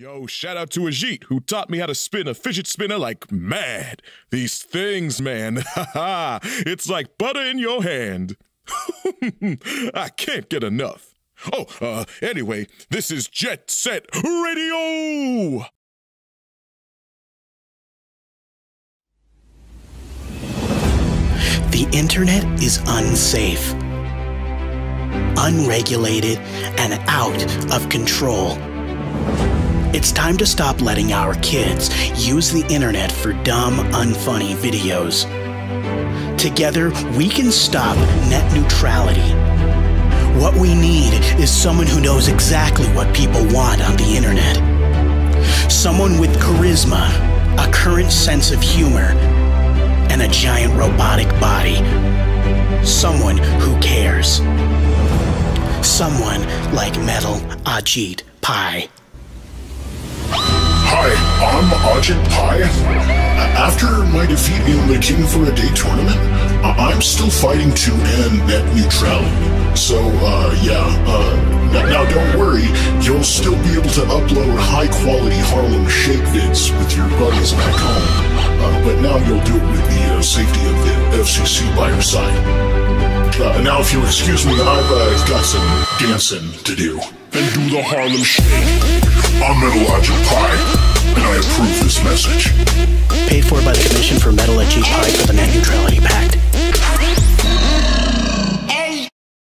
Yo, shout out to Ajit, who taught me how to spin a fidget spinner like mad. These things, man, haha, it's like butter in your hand. I can't get enough. Oh, uh, anyway, this is Jet Set Radio! The internet is unsafe, unregulated, and out of control. It's time to stop letting our kids use the internet for dumb, unfunny videos. Together, we can stop net neutrality. What we need is someone who knows exactly what people want on the internet. Someone with charisma, a current sense of humor, and a giant robotic body. Someone who cares. Someone like Metal Ajit Pai. I'm Ajit Pai. After my defeat in the King for a Day tournament, I'm still fighting to end net neutrality. So, uh, yeah, uh, now, don't worry, you'll still be able to upload high quality Harlem Shake vids with your buddies back home. Uh, but now you'll do it with the uh, safety of the FCC by your side. Uh, now, if you'll excuse me, I've uh, got some dancing to do. And do the Harlem Shake. I'm Metal Pai, and Commission for Metal Ajit Pai for the net neutrality PAC.